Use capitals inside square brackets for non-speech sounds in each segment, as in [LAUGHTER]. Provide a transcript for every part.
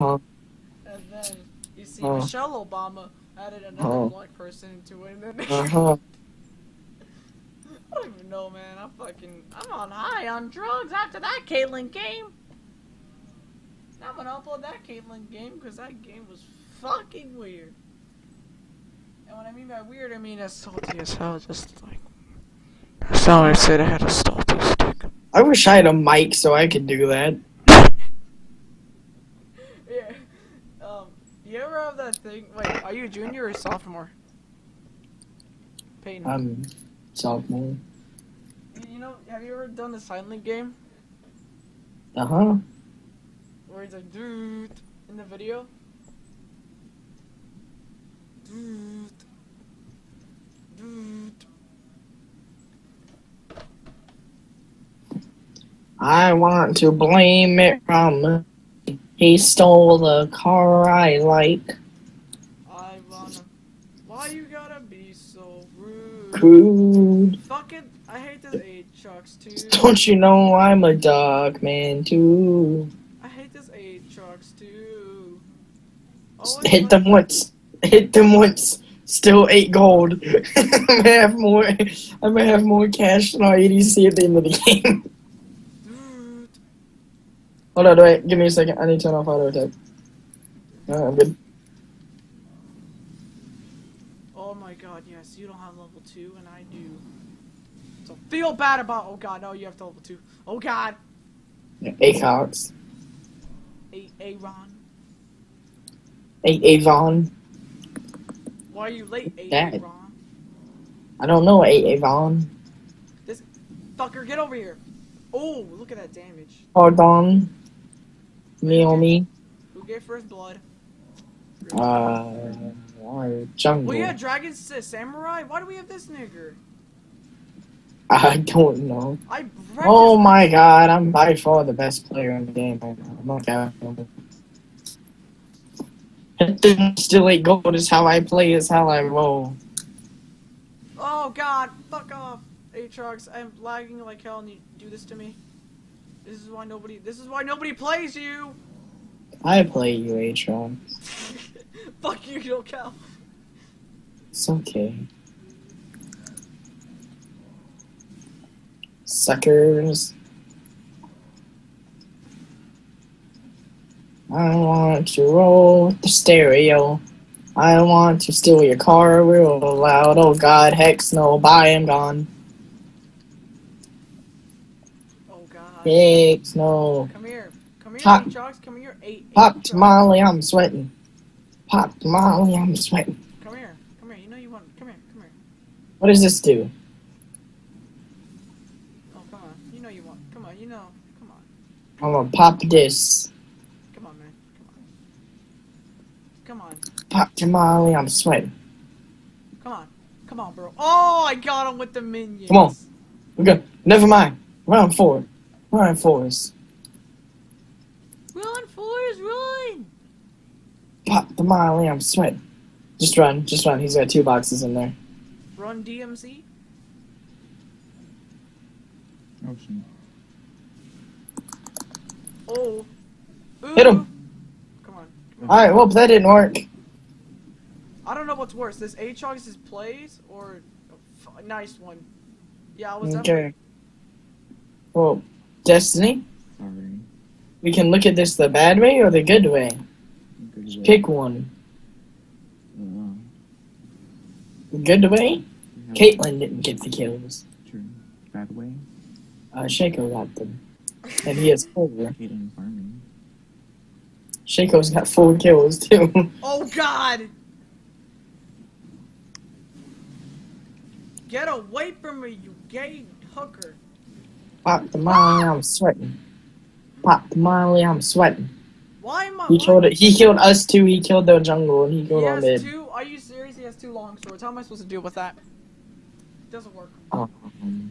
And then you see. Michelle Obama added another black person into it. And then Uh-huh. [LAUGHS] I don't even know, man. I'm fucking. I'm on high on drugs after that Caitlyn game. I'm gonna upload that Caitlyn game because that game was fucking weird. And what I mean by weird, I mean as salty as hell. Just like. That's how I said I had a salty stick. I wish I had a mic so I could do that. Yeah. Um, you ever have that thing? Wait, are you a junior or a sophomore? Peyton. I'm sophomore. you know, have you ever done the silent game Uh huh. where he's like, dude, in the video? Dude. Dude. I want to blame it on me. He stole the car I like. I wanna. Why you gotta be so Crude. Fucking, I hate this eight trucks too. Don't you know I'm a dog man too? I hate this Aatrox too. Always Hit like- them once. Hit them once. Still eight gold. [LAUGHS] I may have more. I may have more cash than our EDC at the end of the game. [LAUGHS] Dude. Hold on, wait. Give me a second. I need to turn off auto attack. Alright, I'm good. Oh my god, yes, you don't have level 2 and I do. So feel bad about oh god, no, you have to level 2. Oh god. Eight Cox. A Aaron. Eight Avon. Why are you late, A. Aaron? I don't know eight Avon. This fucker, get over here. Oh, look at that damage. Hold on. Me on me. Who gave first blood? Uh, why, jungle. Well, yeah, dragons Sa- Samurai? Why do we have this nigger? I don't know. I Oh my god, I'm by far the best player in the game right now. I'm not gonna. [LAUGHS] Still eight gold is how I play, is how I roll. Oh god, fuck off. Aatrox, I'm lagging like hell and you do this to me. This is why nobody this is why nobody plays you! I play you, Atron. [LAUGHS] Fuck you, cow. It's okay. Suckers. I want to roll the stereo. I want to steal your car real loud. Oh god, hex no, bye, I'm gone. Oh god. Hex no. Come here. Come here, Pop. Come here. Eight. Pop Aatrox. tamale, I'm sweating. Pop tamale, I'm sweating. Come here. Come here. You know you want. Come here. Come here. What does this do? Oh, come on. You know you want. Come on. You know. Come on. I'm gonna pop this. Come on, man. Come on. Come on. Pop tamale, I'm sweating. Come on. Come on, bro. Oh, I got him with the minions. Come on. We're good. Never mind. Round four. Round four is Run, Forrest, run! pop tamale, I'm sweating. Just run, just run. He's got two boxes in there. Run, DMC. Oh shit. Oh. Ooh. Hit him. Come on. Come on. Alright, well, that didn't work. I don't know what's worse, this Aatrox's plays or a f- nice one. Yeah, I was definitely. Okay. Well, Destiny, Sorry. we can look at this the bad way or the good way. Good way. Pick one. Uh, The good way? we Caitlyn didn't get the kills. True. Bad way. Uh, Shaco got them. And he has four. Shaco's got four kills, too. [LAUGHS] Oh God! Get away from me, you gay hooker! Pop tamale, I'm sweating. Pop tamale, I'm sweating. Why am I? He killed it. He killed us too. He killed the jungle and he He killed our has mid. two. Are you serious? He has two long swords. How am I supposed to deal with that? It Doesn't work. Um,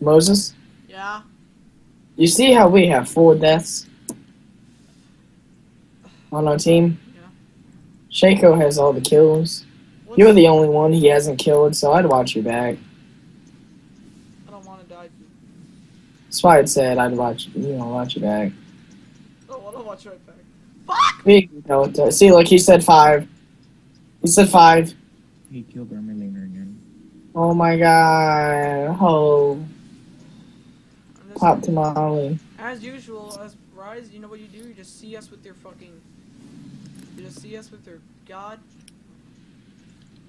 Moses, Yeah. You see how we have four deaths on our team? Yeah. Shaco has all the kills. What's- You're the only one he hasn't killed, so I'd watch you back. I don't want to die. That's why I said I'd watch you know watch you back. Oh, I don't watch right back. fuck? Big Dota. Uh, see, look, he said five. He said five. He killed Army Laner again. Oh my god. Oh, I'm just- tamale. As usual, as Ryze, you know what you do? You just see us with your fucking. You just see us with your god.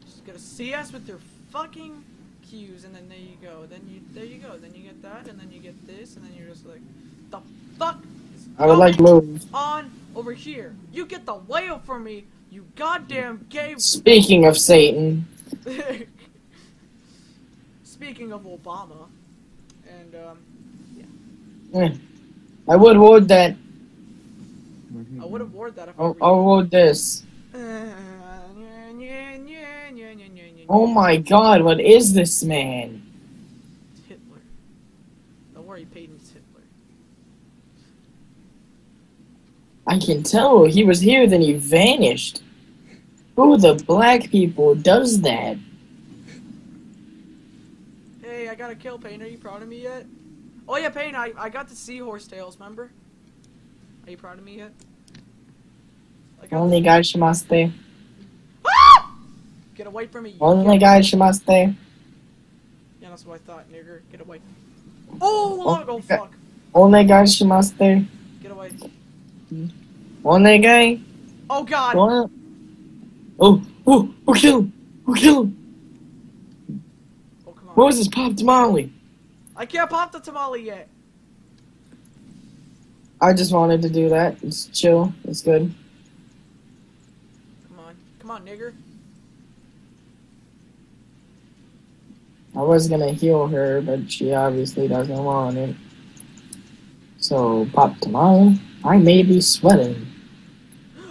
Just gonna see us with your fucking cues, and then there you go. Then you there you go. Then you get that, and then you get this, and then you're just like, the fuck I would like move. on over here? You get the whale for me, you goddamn gay. [LAUGHS] Speaking of Satan, [LAUGHS] Speaking of Obama, and um, Mm. I would ward that. Mm-hmm. I would have wore that if I'll, I I'll were ward this. [LAUGHS] Oh my god, what is this man? It's Hitler. Don't worry, Peyton's Hitler. I can tell he was here, then he vanished. Who the black people does that? Hey, I got a kill, Payne. Are you proud of me yet? Oh yeah, Payne, I, I got the seahorse tails, remember? Are you proud of me yet? Only guy shimaste. Ah! Get away from me. Only guy shimaste. Yeah, that's what I thought, nigger. Get away. Oh, Oh, oh fuck. Only guy shimaste. Get away. Only guy. Oh god. What? Oh, oh, who killed him? Who killed him? Oh come on. Moses popped Molly. I can't pop the tamale yet. I just wanted to do that. It's chill. It's good. Come on. Come on, nigger. I was gonna heal her, but she obviously doesn't want it. So, pop tamale. I may be sweating.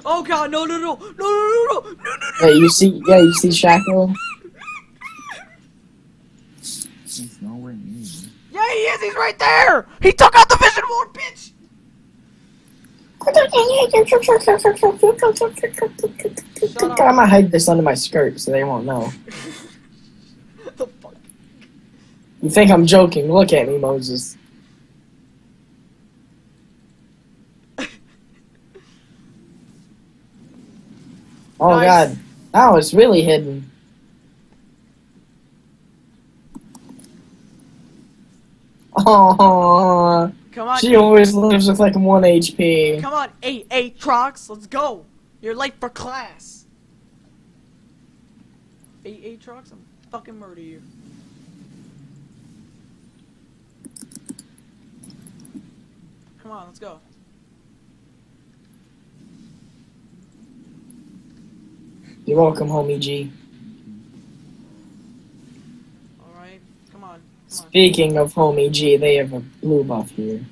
Oh god, no, no, no, no, no, no, no, no, no, no. Yeah, you see, yeah, you see Shaco. He's nowhere near me. Yeah, he is. He's right there. He took out the vision ward, bitch. up. I'm gonna hide this under my skirt so they won't know. What [LAUGHS] the fuck? You think I'm joking? Look at me, Moses. [LAUGHS] Oh Nice. god, now it's really hidden. Oh, Come on. she always lives with like one HP. Come on, eight, eight Trox, let's go. You're late for class. Eight, eight Trox, I'm fucking murder you. Come on, let's go. You're welcome, homie G. All right, come on, come on. Speaking of homie G, they have a blue buff here.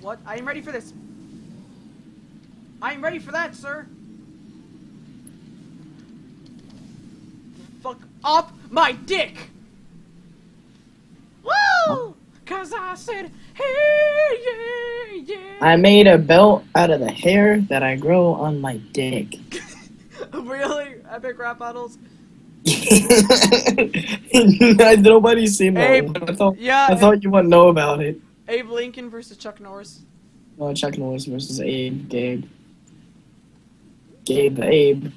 What? I am ready for this. I am ready for that, sir. Fuck off my dick. Woo! Cause I said, hey, yeah, yeah. I made a belt out of the hair that I grow on my dick. [LAUGHS] really? Epic rap battles? [LAUGHS] Nobody's seen that. Abe, one. I thought Yeah. I thought you wouldn't know about it. Abe Lincoln versus Chuck Norris. Oh, Chuck Norris versus Abe. Gabe. Gabe Abe.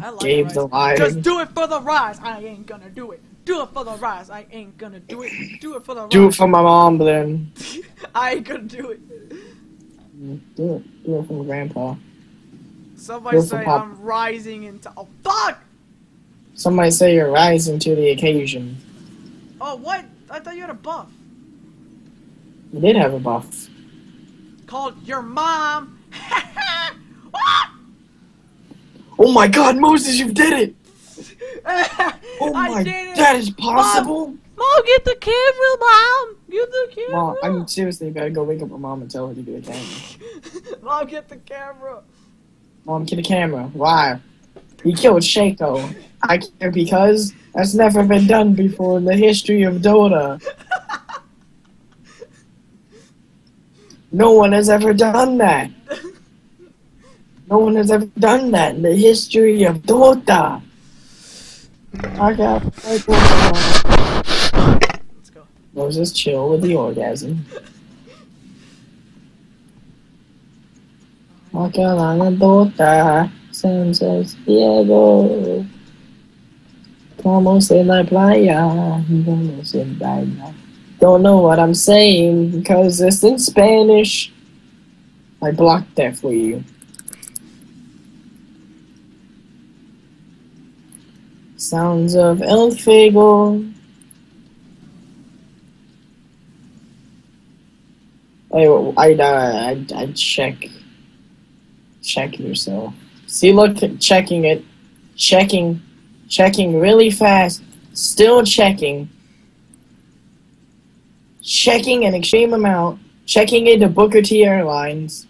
I like Gabe the liar. Just do it for the rise. I ain't gonna do it. Do it for the rise. I ain't gonna do it. Do it for the rise. Do it for my mom, then. [LAUGHS] I ain't gonna do it. Do it. Do it for my grandpa. Somebody say I'm rising into. Oh fuck! Somebody say you're rising to the occasion. Oh what? I thought you had a buff You did have a buff. called your mom. [LAUGHS] Oh my god, Moses, you did it! [LAUGHS] Oh I my, did it. that is possible? Mom, get the camera, mom. Get the camera. Mom, I mean, seriously, you better go wake up my mom and tell her to get a camera. [LAUGHS] mom, get the camera. Mom, get the camera. Why? You killed Shaco. I can't because that's never been done before in the history of Dota. no one has ever done that. No one has ever done that in the history of Dota. I got Let's go. Moses chill with the orgasm. Dota, San Diego. Vamos en la playa, vamos en playa. Don't know what I'm saying because it's in Spanish. I blocked that for you. Sounds of El Figo. I I uh, I I check check yourself. See, look, checking it, checking, checking really fast. Still checking, checking an extreme amount. Checking into Booker T Airlines.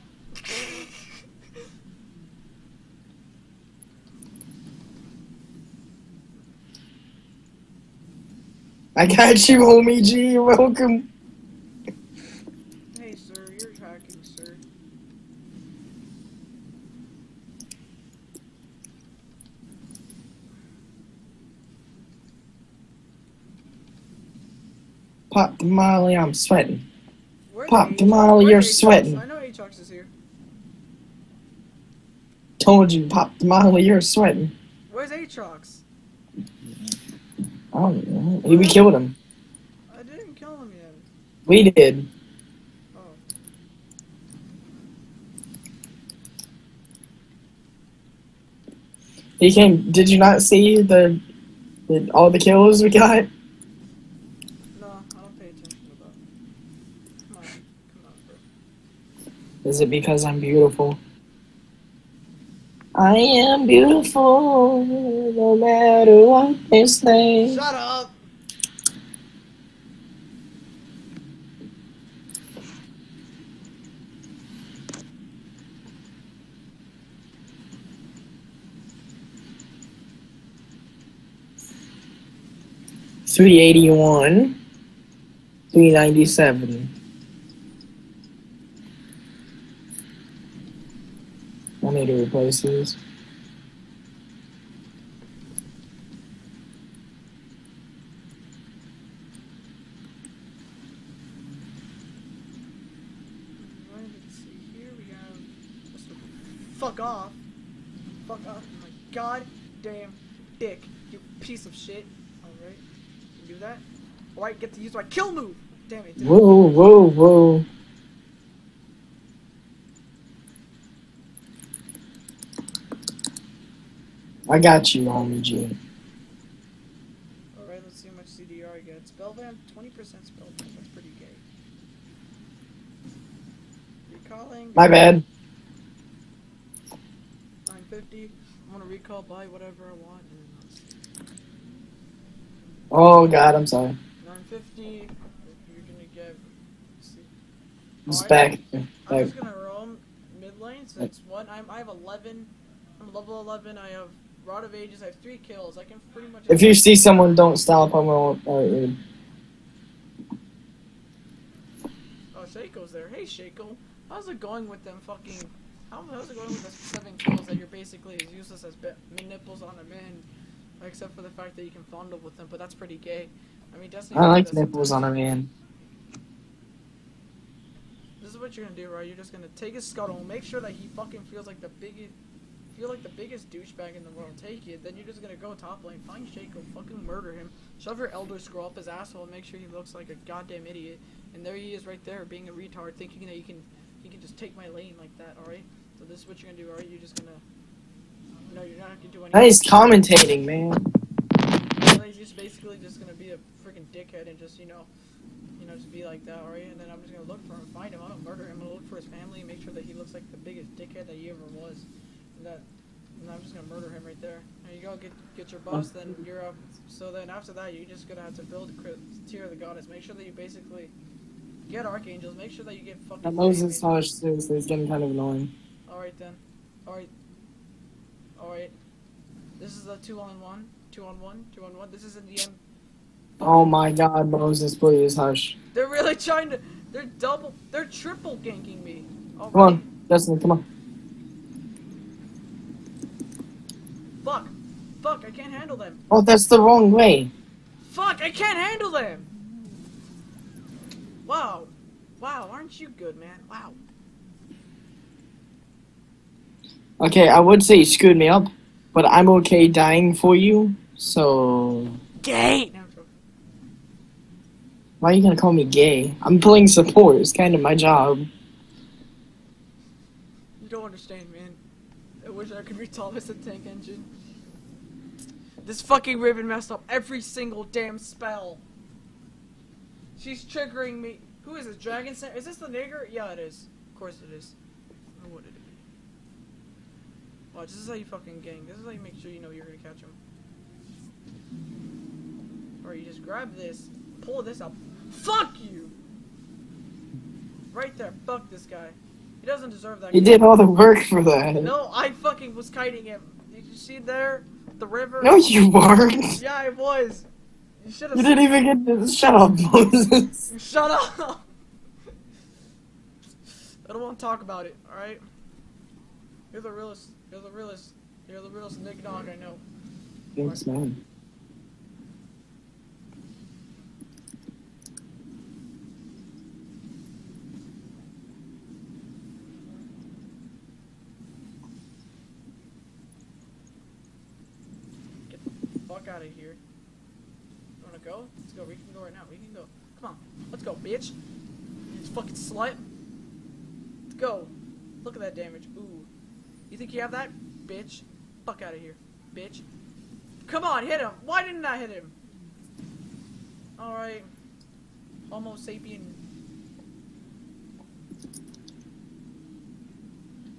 I got you, homie G. Welcome. Hey, sir, you're hacking, sir. Pop the Molly, I'm sweating. Pop, tomorrow Where's you're sweating. I know Aatrox is here. Told you, Pop the Molly, you're sweating. Where's Aatrox? I don't know. We killed him. I didn't kill him yet. We did. Oh. He came. Did you not see the, the all the kills we got? No, I don't pay attention to that. Come on. Come on, bro. Is it because I'm beautiful? I am beautiful, no matter what they say. Shut up! Three eighty one, three ninety seven. I need to replace these. Right, let's see here. We have. what's the- Fuck off. Fuck off. My god damn dick. You piece of shit. Alright. Do that? Alright, get to use my kill move! Damn it. dude. Whoa, whoa, whoa. I got you, homie G. Alright, let's see how much CDR I get. Spellbound, 20% spellbound. That's pretty gay. Recalling. My bad. 950. I'm gonna recall, buy whatever I want. And let's see. Oh God, I'm sorry. 950. You're gonna get. Let's see. It's oh, Alright, back. I'm back. just gonna roam mid lane since one. I'm, I have 11. I'm level 11. I have Rod of Ages. I have three kills. I can pretty much. If you see someone, don't stop. I'm gonna. Uh, Oh, Shaco's there. Hey, Shaco. How's it going with them fucking... How, how's it going with the seven kills that you're basically as useless as nipples on a man? Except for the fact that you can fondle with them, but that's pretty gay. I mean, Destiny... I like nipples on a man. This is what you're gonna do, right? You're just gonna take his scuttle, make sure that he fucking feels like the biggest... Feel like the biggest douchebag in the world. Take it. Then you're just gonna go top lane, find Shaco, fucking murder him, shove your Elder Scroll up his asshole, and make sure he looks like a goddamn idiot. And there he is, right there, being a retard, thinking that you can, you can just take my lane like that. All right. So this is what you're gonna do. All right. You're just gonna. No, you're not gonna do anything. Nice commentating, man. He's just basically just gonna be a freaking dickhead and just you know, you know, just be like that, alright? And then I'm just gonna look for him, find him, I'm gonna murder him, I'm gonna look for his family, and make sure that he looks like the biggest dickhead that he ever was. And that, and I'm just gonna murder him right there. There you go, get get your oh. buffs, then you're up. So then after that, you're just gonna have to build Tear of the Goddess. Make sure that you basically get archangels. Make sure that you get fucking. That Moses flame Tosh seriously is getting kind of annoying. Alright then. Alright. Alright. This is a two on one. Two on one. Two on one. This is in the end. Oh my God, Moses, please hush. They're really trying to. They're double. They're triple ganking me. Alright. Come on, Justin, come on. Fuck. Fuck. I can't handle them. Oh, that's the wrong way. Fuck. I can't handle them. Wow. Wow. Aren't you good, man? Wow. Okay, I would say you screwed me up, but I'm okay dying for you. So Gay. No, why are you gonna call me gay? I'm playing support. It's kind of my job. You don't understand, man. I wish I could read Thomas the Tank Engine. This fucking Riven messed up every single damn spell. She's triggering me. Who is this? Dragon Center? Is this the nigger? Yeah, it is. Of course it is. Or would it be? Watch, this is how you fucking gang. This is how you make sure you know you're gonna catch him. Or you just grab this, pull this up. Fuck you! Right there. Fuck this guy. He doesn't deserve that. You did all the work for that. No, I fucking was kiting him. Did you see there? The river? No, you weren't. Yeah, I was. You should You didn't even get to shut up, [LAUGHS] Moses. Shut up! [LAUGHS] I don't want to talk about it, alright? You're the realest. You're the realest. You're the realest Nick Dog I know. Thanks, man. Get the out of here. You wanna go? Let's go. We can go right now. We can go. Come on. Let's go, bitch. You fucking slut. Let's go. Look at that damage. Ooh. You think you have that? Bitch. Fuck out of here. Bitch. Come on, hit him. Why didn't I hit him? Alright. Homo sapien.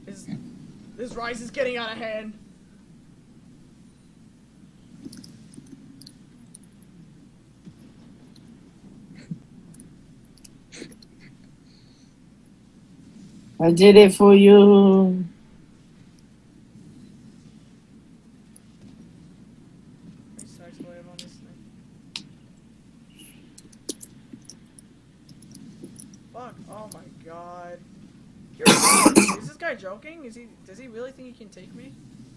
This, this Ryze is getting out of hand. I did it for you. Fuck! Oh my god! Is this guy joking? Is he? Does he really think he can take me?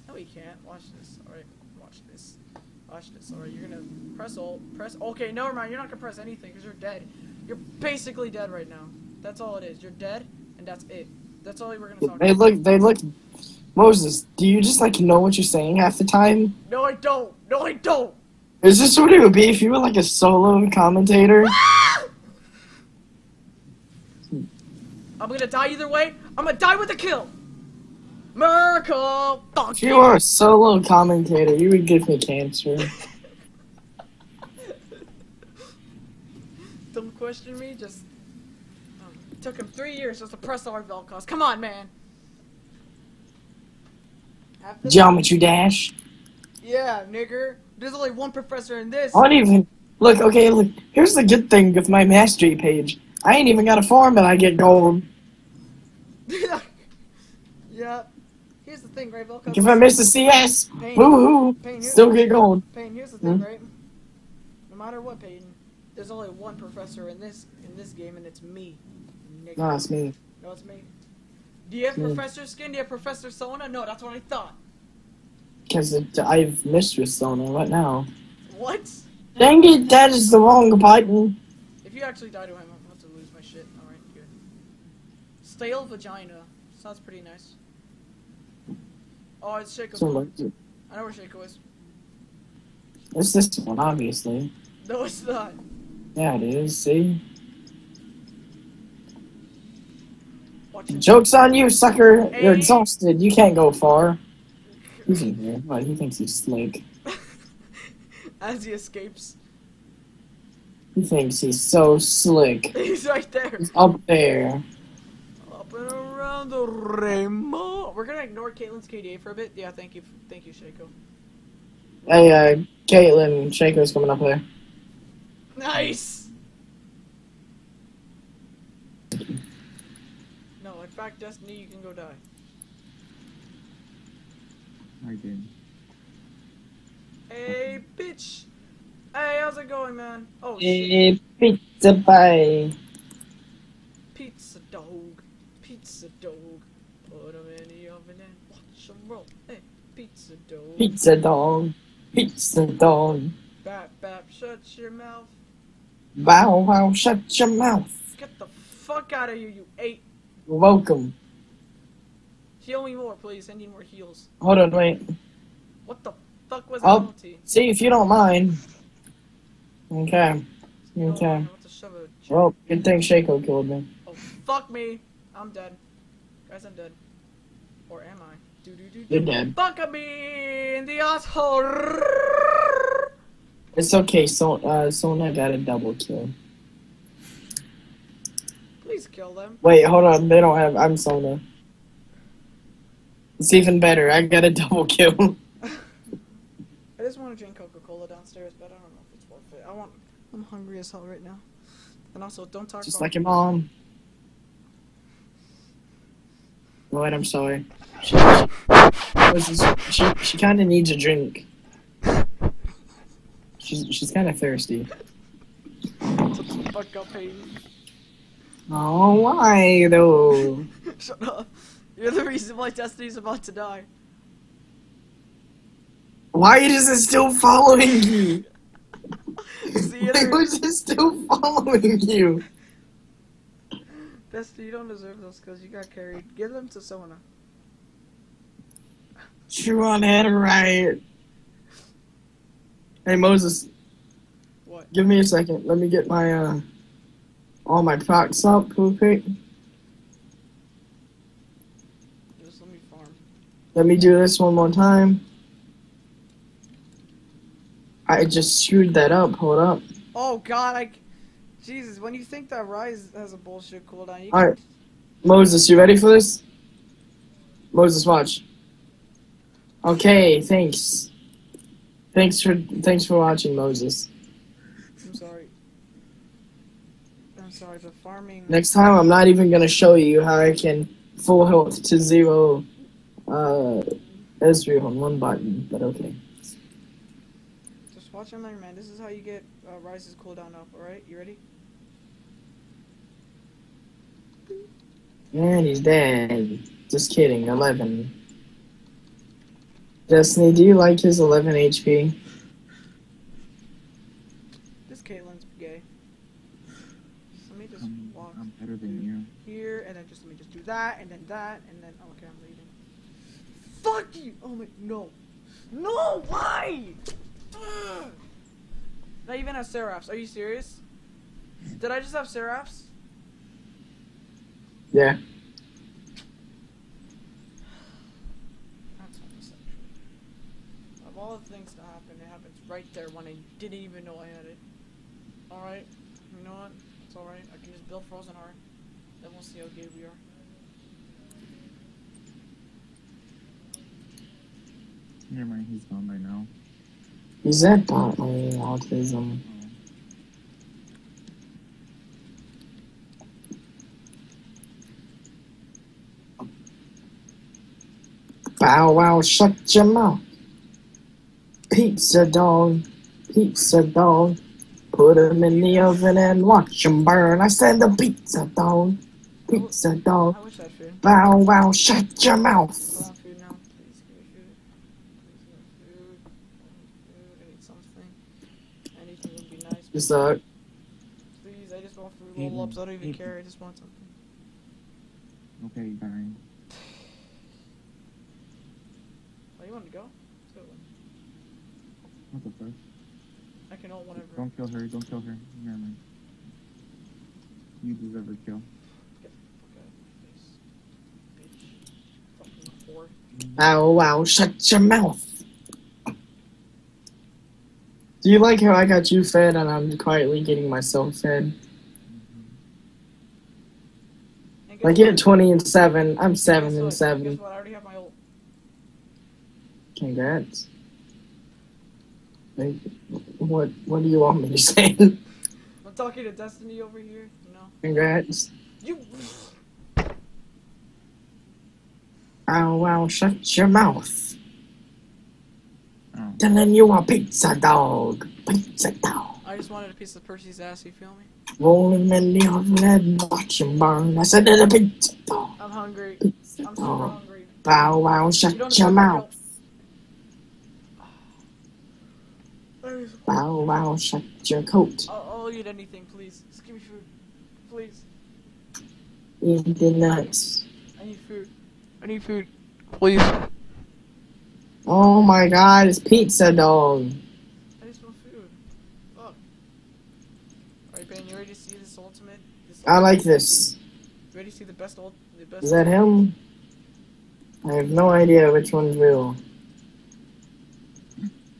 No, he can't. Watch this. All right, watch this. Watch this. All right, you're gonna press alt. Press. Okay, never mind. You're not gonna press anything because you're dead. You're basically dead right now. That's all it is. You're dead, and that's it. That's all we're gonna talk They about. look. They look. Moses, do you just like know what you're saying half the time? No, I don't. No, I don't. Is this what it would be if you were like a solo commentator? [LAUGHS] I'm gonna die either way. I'm gonna die with a kill. Miracle. Fuck If you were a solo commentator, you would give me cancer. [LAUGHS] Don't question me. Just took him three years just to press our Vel'Koz. Come on, man. Geometry Dash. Yeah, nigger. There's only one professor in this. I don't even look. Okay, look. Here's the good thing with my mastery page. I ain't even got a farm, and I get gold. [LAUGHS] yeah. Here's the thing, right, Vel'Koz? If I miss a CS, woo Pain, still get gold. Payne, here's the thing, Hmm? right? No matter what, Peyton, there's only one professor in this in this game, and it's me. Nah, it's me. No, it's me. Do you have Hmm. Professor Skin? Do you have Professor Sona? No, that's what I thought. Because I've Mistress Sona. What now? What? Dang it, that is the wrong button. If you actually die to him, I'm about to lose my shit. Alright, good. Stale vagina. Sounds pretty nice. Oh, it's Shaco's. So, like, I know where Shaco is. it's this one, obviously. No, it's not. Yeah, it is. See? Watch it. Joke's on you, sucker. You're exhausted. You can't go far. He's in here. What, he thinks he's slick. [LAUGHS] As he escapes. He thinks he's so slick. [LAUGHS] He's right there. He's up there. Up and around the rainbow. We're gonna ignore Caitlyn's KDA for a bit. Yeah, thank you, thank you, Shaco. Hey, uh, Caitlin, Shaco's coming up there. Nice. No, in fact, Destiny, you can go die. I did. Hey, bitch. Hey, how's it going, man? Oh shit. Hey, pizza pie. Pizza dog. Pizza dog. Put Put 'em in the oven and watch watch 'em roll. Hey, pizza dog. Pizza dog. Pizza dog. Bap, bap, shut your mouth. Bow wow, shut your mouth. Get the fuck out of here, you ape. You're welcome. Heal me more, please. I need more heals. Hold on, wait. What the fuck was Oh. that multi? See if you don't mind. Okay. Okay. I want to shove a ch- Well, good thing Shaco killed me. Oh, fuck me. I'm dead. Guys, I'm dead. Or am I? Do do do You're do. dead. Fuck me in the asshole. It's okay. So, uh, Sona got a double kill. Please kill them. Wait, hold on. They don't have. I'm Sona. It's even better. I got a double kill. [LAUGHS] I just want to drink Coca-Cola downstairs, but I don't know if it's worth it. I want. I'm hungry as hell right now. And also, don't talk Just like your mom. Oh, wait, I'm sorry. She, she, she, she kind of needs a drink. She's, she's kind of thirsty. [LAUGHS] Shut the fuck up, Hayden. Oh, why though? [LAUGHS] Shut up. You're the reason why Destiny's about to die. Why is it still following you? [LAUGHS] See Why was it still following you? Destiny, you don't deserve those because you got carried. Give them to Sona. True on head right. Hey Moses, What? give me a second. Let me get my uh all my procs up real quick. Just let me farm. Let me do this one more time. I just screwed that up. Hold up. Oh god, I. Jesus, when you think that Ryze has a bullshit cooldown, you can. Alright. Moses, you ready for this? Moses, watch. Okay, thanks. Thanks for thanks for watching, Moses. I'm sorry. I'm sorry, but farming. Next time, I'm not even gonna show you how I can full health to zero uh Ezreal on one button, but okay. Just watch Iron Man. This is how you get uh, Ryze's cooldown up, alright? You ready? And he's dead. Just kidding, 11. Destiny, do you like his 11 HP? This Caitlyn's gay. Let me just I'm, walk I'm better than you. here, and then just let me just do that, and then that, and then. Oh, okay, I'm leaving. Fuck you! Oh my. No! No! Why? Ugh. [SIGHS] Not even have Seraphs. Are you serious? Did I just have Seraphs? Yeah. That's homosexual. Of all the things to happen, it happens right there when I didn't even know I had it. Alright, you know what? It's alright. I can just build Frozen Heart. Then we'll see how gay we are. Never mind, he's gone by now. Is that bot lane autism? Bow wow, shut your mouth. Pizza dog, pizza dog. Put 'em in the oven and watch 'em burn. I said the pizza dog, pizza dog. I wish I had food. Bow wow, shut your I mouth. want food now. Please give me food. Please give me food. I need food. I need something. Anything would be nice. You suck. Please, I just want food Hey, roll ups. I don't even hey. care. I just want something. Okay, dying. Oh, you want to go? Let's go. What the fuck? I can ult whatever. Don't kill her, don't kill her. Never mind. You deserve a kill. Fuck out of my face. Bitch. Fucking whore. Bow wow, shut your mouth. Do you like how I got you fed and I'm quietly getting myself fed? Like you're 20 and 7, I'm 7 and 7. I already have my ult. Congrats. Like, what what do you want me to [LAUGHS] say? I'm talking to Destiny over here. You know. Congrats. You. Bow wow, shut your mouth. Oh. Telling you a pizza dog. Pizza dog. I just wanted a piece of Percy's ass. You feel me? Roll him in the oven and watch him burn. I said a pizza dog. I'm hungry. Pizza I'm dog. hungry. Bow wow, shut don't your mouth. [SIGHS] Bow wow, shut your coat. I'll, I'll eat anything, please. Just give me food. Please. Eat the nuts. I need food. I need food. Please. Oh my god, it's pizza dog. I just want food. Fuck. Alright, Ben, you ready to see this ultimate? This I like this. You ready to see the best ult? The best. Is that him? I have no idea which one's real.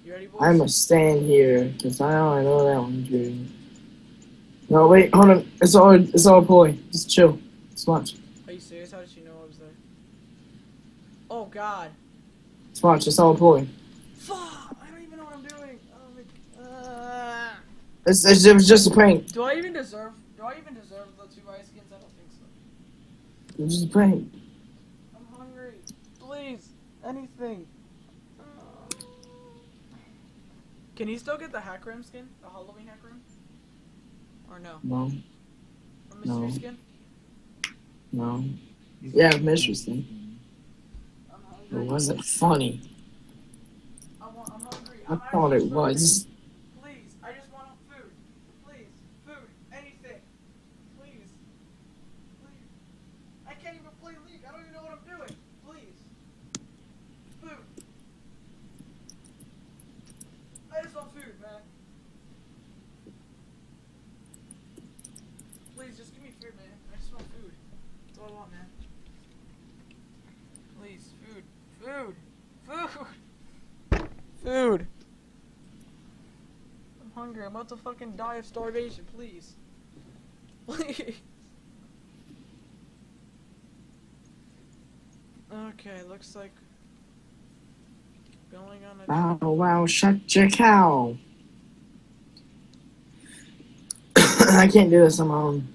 You ready, boys? I must stand here because I I know that one's real. No, wait, hold on. It's all it's all a ploy. Just chill. Just watch. Are you serious? How did she know I was there? Oh God. Watch. It's all a ploy. Fuck! I don't even know what I'm doing. Oh. Uh, It's, it's, it was just a prank. do I even deserve? Do I even deserve the two ice skins? I don't think so. It was just a prank. I'm hungry. Please, anything. Uh, Can you still get the Hecarim skin? The Halloween Hecarim? Or no? No, Or mystery No. skin? no. Yeah, interesting. I'm It wasn't funny. I want, I'm. I thought it was. Please, I just want food. Please, food, anything. Please. Please. I can't even play League. I don't even know what I'm doing. Please. Food. I just want food, man. Please, just give me food, man. I just want food. That's all I want, man. Please, food. Food. Food. Food. I'm about to fucking die of starvation. Please. [LAUGHS] Please. Okay, looks like going on a. Wow, wow, shut your cow. [COUGHS] I can't do this on my own.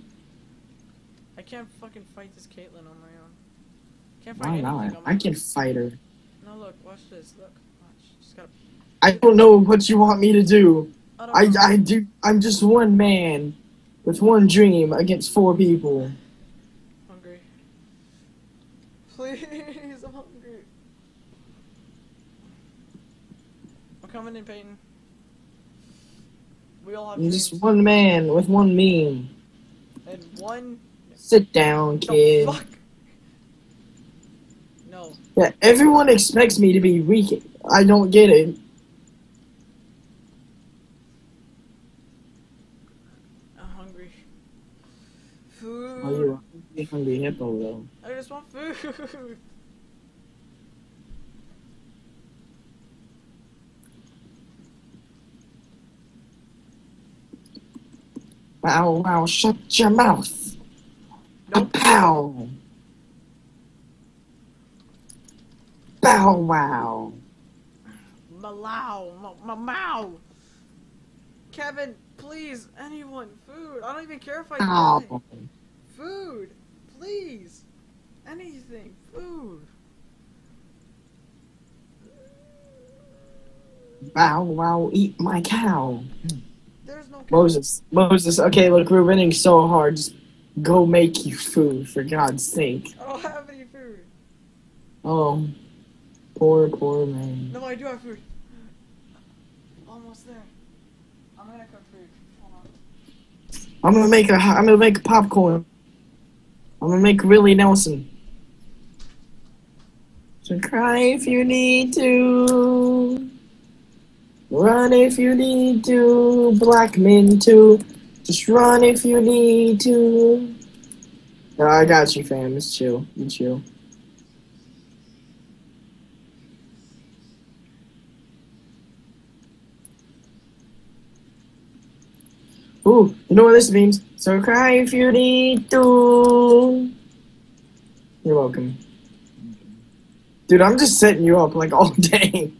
I can't fucking fight this Caitlyn on my own. Can't fight Why not? on my I can fight her. No, look, watch this. Look, watch. Just gotta. I don't know what you want me to do. I I, do. I'm just one man with one dream against four people. hungry. Please, [LAUGHS] I'm hungry. I'm coming in, Peyton. We all have I'm just one man with one meme. and one. Sit down, kid. fuck. No. Yeah, everyone expects me to be weak. I don't get it. I'm hungry. Food. Oh, you're a hungry hippo, though. I just want food. Wow, wow, shut your mouth. Nope. Pow. Bow wow. Malau. Ma- Mamau. Kevin, please, anyone, food. I don't even care if I die. Ow. Food, please. Anything, food. Bow wow, eat my cow. There's no. Moses, Moses, okay, look, we're winning so hard. Just go make you food, for God's sake. I don't have any food. Oh, poor, poor man. No, I do have food. Almost there. I'm gonna cook food. Hold on. I'm gonna make a, I'm gonna make popcorn. I'm gonna make Willie Nelson. So cry if you need to. Run if you need to. Black men too. Just run if you need to. No, I got you, fam. It's chill. You chill. Ooh, you know what this means? So cry if you need to. You're welcome. Dude, I'm just setting you up like [LAUGHS] all day.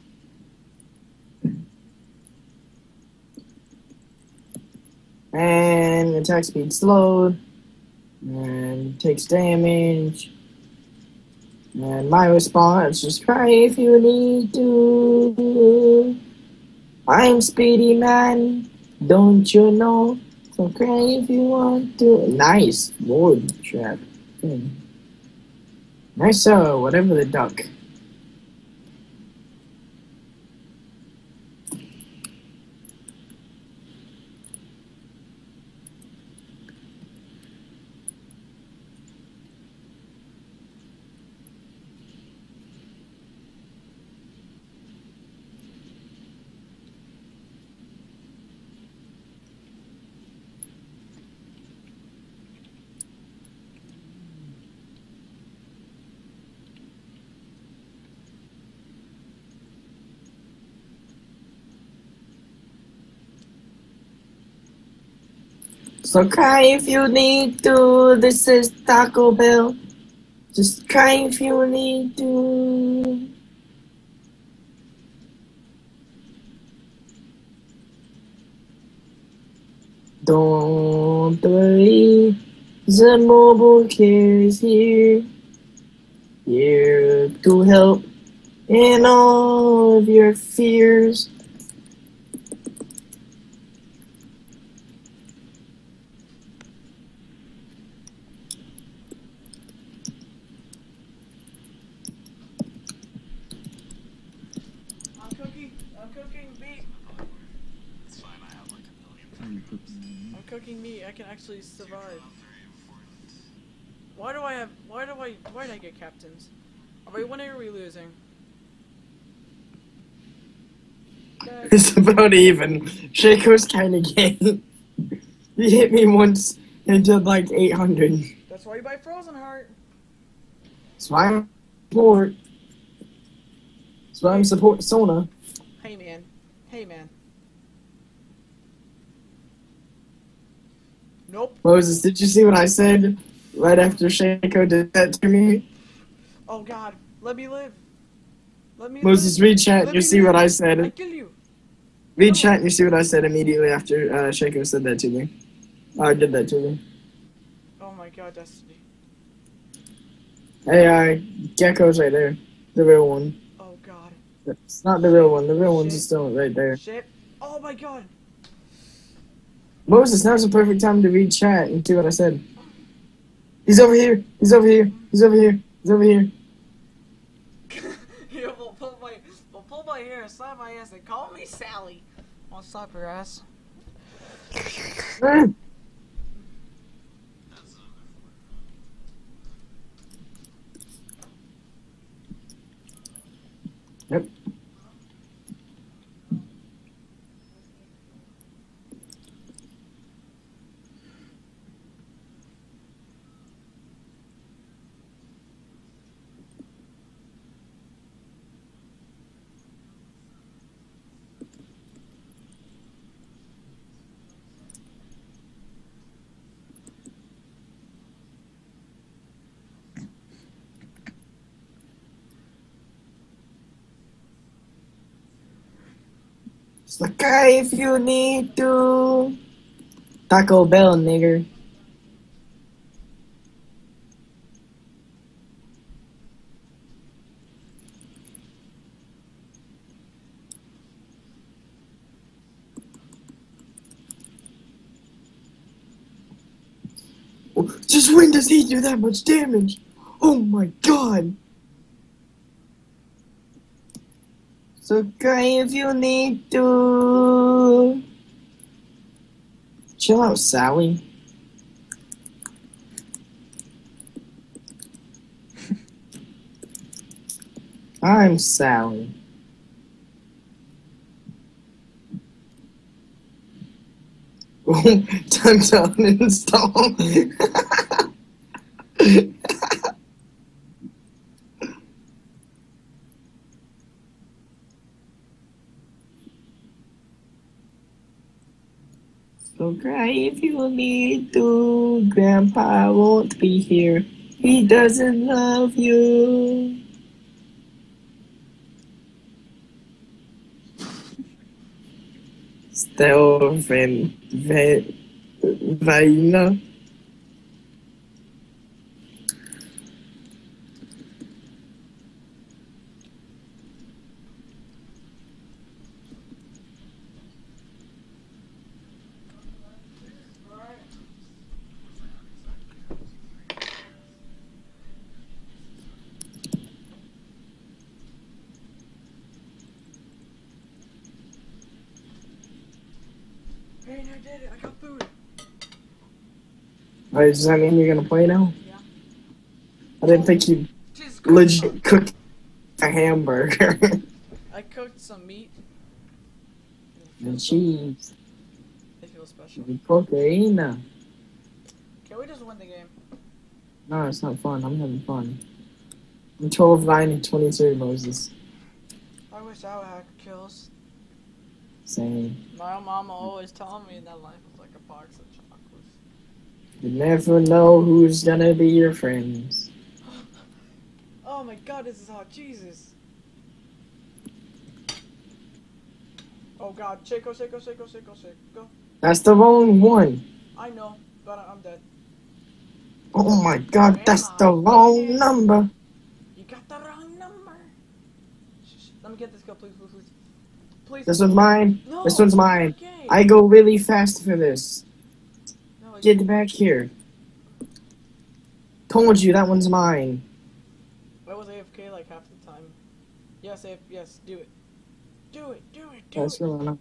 And attack speed slowed. And takes damage. And my response just cry if you need to. I'm Speedy Man, don't you know? So cry if you want to. Nice, Lord trap. Nice, uh, whatever the duck. So cry if you need to. This is Taco Bell. Just cry if you need to. Don't worry, the mobile care is here. Here to help in all of your fears. I'm cooking. I'm cooking meat. Are you cooking? I'm cooking meat. I can actually survive. Why do I have? Why do I? Why did I get captains? Are we winning or are we losing? [LAUGHS] It's about even. Shaco's kind of getting. [LAUGHS] He hit me once and did like 800. That's why you buy Frozen Heart. That's why I'm support. That's why I'm support Sona. Hey man. Hey man. Nope. Moses, did you see what I said right after Shaco did that to me? Oh God. Let me live. Let me Moses, live. read chat. Let You see what live. I I said. kill you. Read chat you see what I said immediately after uh, Shaco said that to me. I did that to me. Oh my God, Destiny. Hey, uh, Gecko's right there. The real one. Oh God. It's not the real one. The real one's still right there. Shit. Oh my God. Moses, now's the perfect time to read chat and see what I said. He's over here. He's over here. He's over here. He's over here. [LAUGHS] you will pull my, will pull my hair, and slap my ass, and call me Sally. I'll slap your ass. [LAUGHS] Ah. Yep. Like, if you need to. Taco Bell, nigger. Just when does he do that much damage? Oh my god! So cry if you need to. Chill out, Sally. [LAUGHS] I'm Sally. [LAUGHS] Time to uninstall. [LAUGHS] So cry if you need to. Grandpa won't be here. He doesn't love you. Still, Van, Vaina. Hey, I did it. I got food. Wait, does that mean you're gonna play now? Yeah. I didn't think you legit cooked a hamburger [LAUGHS] I cooked some meat. And cheese it feels special. and cocaine. Can we just win the game? No, it's not fun. I'm having fun. I'm 12, 9, and 22, Moses. I wish I would have kills. Same. My mama always telling me that life was like a box of. You never know who's gonna be your friends. Oh my god, this is hot. Jesus. Oh god, Shaco, oh, Shaco, oh, Shaco, oh, Shaco, Shaco. That's the wrong one. I know, but I'm dead. Oh my god, that's the wrong number. You got the wrong number. Shh, Let me get this kill, please, please, please. Please. This one's mine. No, This one's mine. Okay. I go really fast for this. Get back here. Told you that one's mine. I was AFK like half the time. Yes, AF, yes, do it. Do it, do it, do That's it. really